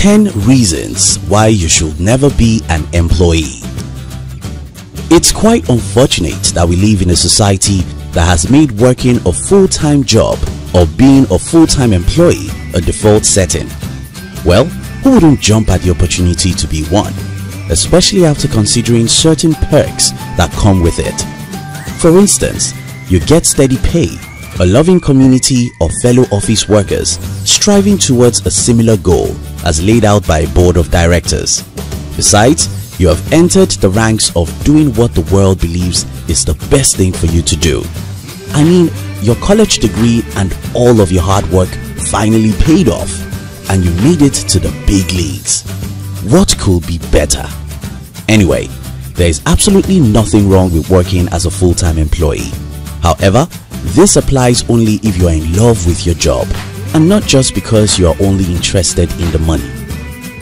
10 reasons why you should never be an employee. It's quite unfortunate that we live in a society that has made working a full-time job or being a full-time employee a default setting. Well, who wouldn't jump at the opportunity to be one, especially after considering certain perks that come with it. For instance, you get steady pay, a loving community of fellow office workers striving towards a similar goal as laid out by a board of directors. Besides, you have entered the ranks of doing what the world believes is the best thing for you to do. I mean, your college degree and all of your hard work finally paid off and you made it to the big leagues. What could be better? Anyway, there is absolutely nothing wrong with working as a full-time employee. However, this applies only if you are in love with your job and not just because you are only interested in the money.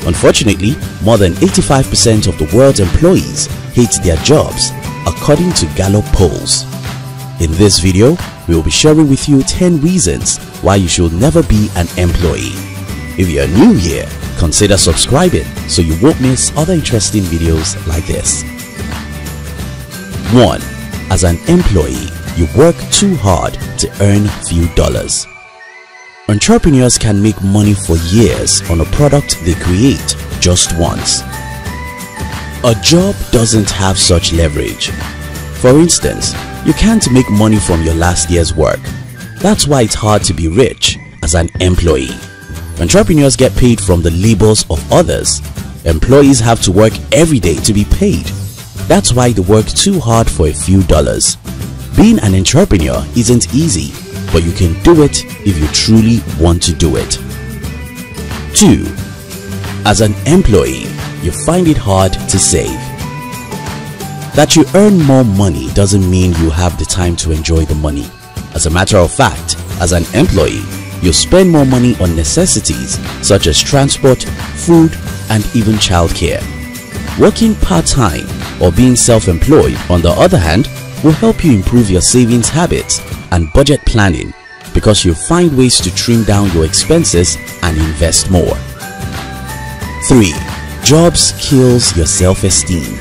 Unfortunately, more than 85% of the world's employees hate their jobs according to Gallup polls. In this video, we will be sharing with you 10 reasons why you should never be an employee. If you are new here, consider subscribing so you won't miss other interesting videos like this. 1. As an employee, you work too hard to earn few dollars. Entrepreneurs can make money for years on a product they create just once. A job doesn't have such leverage. For instance, you can't make money from your last year's work. That's why it's hard to be rich as an employee. Entrepreneurs get paid from the labors of others. Employees have to work every day to be paid. That's why they work too hard for a few dollars. Being an entrepreneur isn't easy but you can do it if you truly want to do it. 2. As an employee, you find it hard to save. That you earn more money doesn't mean you have the time to enjoy the money. As a matter of fact, as an employee, you spend more money on necessities such as transport, food, and even childcare. Working part-time or being self-employed, on the other hand, will help you improve your savings habits and budget planning because you'll find ways to trim down your expenses and invest more. 3. Jobs kills your self-esteem.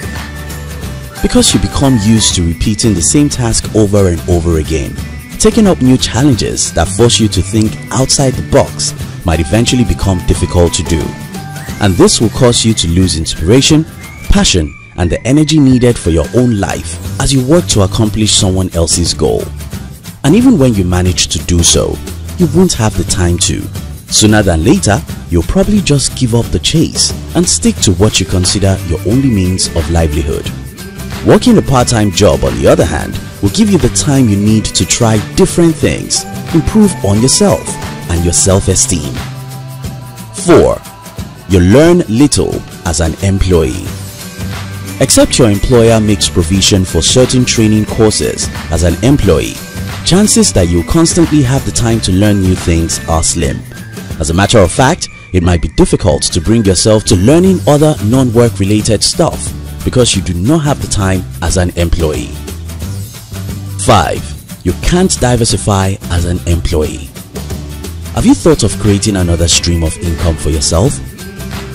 Because you become used to repeating the same task over and over again, taking up new challenges that force you to think outside the box might eventually become difficult to do. And this will cause you to lose inspiration, passion, and the energy needed for your own life as you work to accomplish someone else's goal. And even when you manage to do so, you won't have the time to. Sooner than later, you'll probably just give up the chase and stick to what you consider your only means of livelihood. Working a part-time job on the other hand will give you the time you need to try different things, improve on yourself and your self-esteem. 4. You learn little as an employee. Except your employer makes provision for certain training courses as an employee, chances that you'll constantly have the time to learn new things are slim. As a matter of fact, it might be difficult to bring yourself to learning other non-work related stuff because you do not have the time as an employee. 5. You can't diversify as an employee. Have you thought of creating another stream of income for yourself?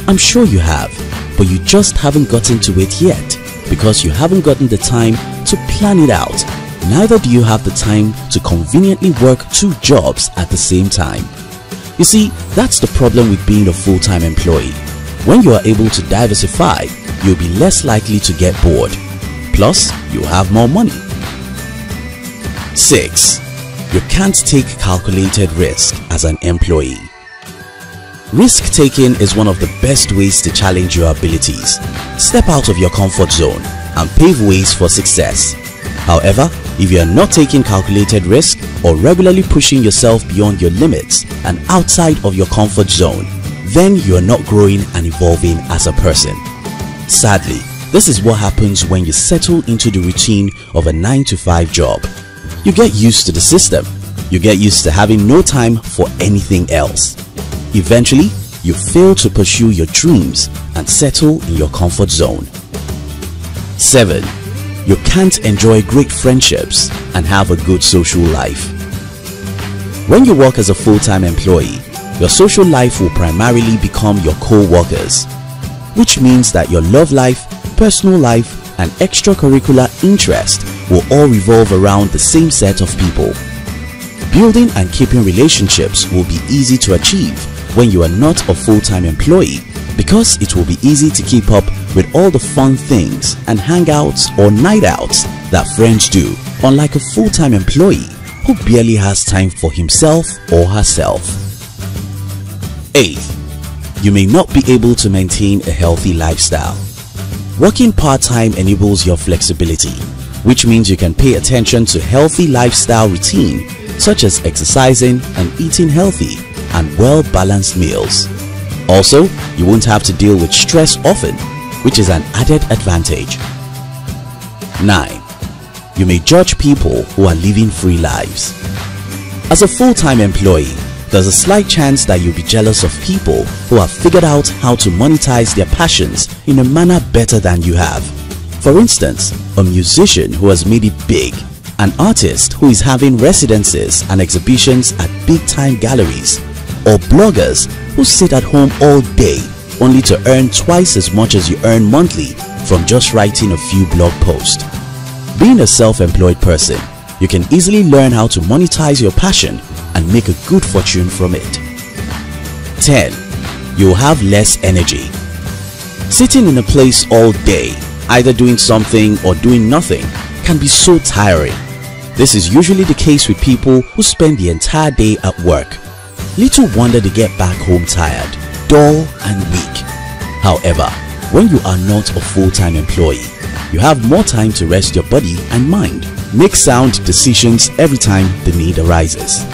I'm sure you have, but you just haven't gotten to it yet because you haven't gotten the time to plan it out neither do you have the time to conveniently work two jobs at the same time. You see, that's the problem with being a full-time employee. When you are able to diversify, you'll be less likely to get bored. Plus, you'll have more money. 6. You can't take calculated risk as an employee. Risk taking is one of the best ways to challenge your abilities. Step out of your comfort zone and pave ways for success. However, if you are not taking calculated risk or regularly pushing yourself beyond your limits and outside of your comfort zone, then you are not growing and evolving as a person. Sadly, this is what happens when you settle into the routine of a 9 to 5 job. You get used to the system. You get used to having no time for anything else. Eventually, you fail to pursue your dreams and settle in your comfort zone. 7 you can't enjoy great friendships and have a good social life. When you work as a full-time employee, your social life will primarily become your co-workers, which means that your love life, personal life, and extracurricular interest will all revolve around the same set of people. Building and keeping relationships will be easy to achieve when you are not a full-time employee because it will be easy to keep up with all the fun things and hangouts or night outs that friends do unlike a full-time employee who barely has time for himself or herself. 8th, you may not be able to maintain a healthy lifestyle. Working part-time enables your flexibility, which means you can pay attention to healthy lifestyle routine such as exercising and eating healthy and well-balanced meals. Also, you won't have to deal with stress often, which is an added advantage. 9. You may judge people who are living free lives. As a full-time employee, there's a slight chance that you'll be jealous of people who have figured out how to monetize their passions in a manner better than you have. For instance, a musician who has made it big, an artist who is having residences and exhibitions at big-time galleries, or bloggers who sit at home all day only to earn twice as much as you earn monthly from just writing a few blog posts. Being a self-employed person, you can easily learn how to monetize your passion and make a good fortune from it. 10. You'll have less energy. Sitting in a place all day, either doing something or doing nothing, can be so tiring. This is usually the case with people who spend the entire day at work. Little wonder they get back home tired, dull and weak. However, when you are not a full-time employee, you have more time to rest your body and mind. Make sound decisions every time the need arises.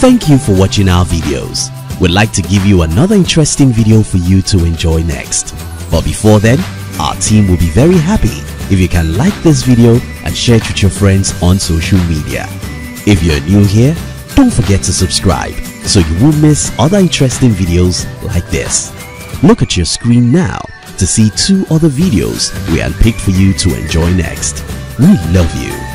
Thank you for watching our videos. We'd like to give you another interesting video for you to enjoy next. But before then, our team will be very happy if you can like this video and share it with your friends on social media. If you're new here, don't forget to subscribe so you won't miss other interesting videos like this. Look at your screen now to see two other videos we handpicked for you to enjoy next. We love you.